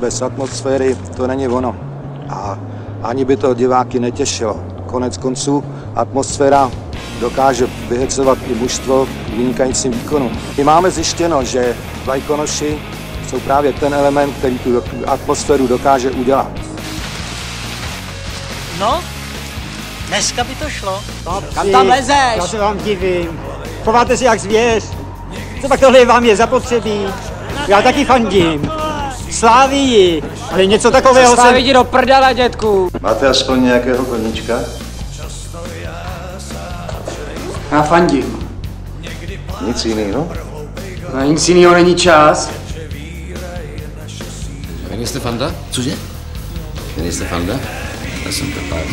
bez atmosféry to není ono. A ani by to diváky netěšilo. Konec konců atmosféra dokáže vyhecovat i mužstvo k vynikajícím výkonům. My máme zjištěno, že vlajkonoši jsou právě ten element, který tu atmosféru dokáže udělat. No, dneska by to šlo. Kam tam lezeš? Já se vám divím. Chováte si jak zvěř. Co pak tohle vám je zapotřebí? Já taky fandím. Slávii, ale něco takového jsem... Slávii do prdele, dětku. Máte aspoň nějakého koníčka? Já fandím. Nic jiného? Na nic jiného není čas. Vy jste Fanda? Cože? Vy jste Fanda? Já jsem Pepák.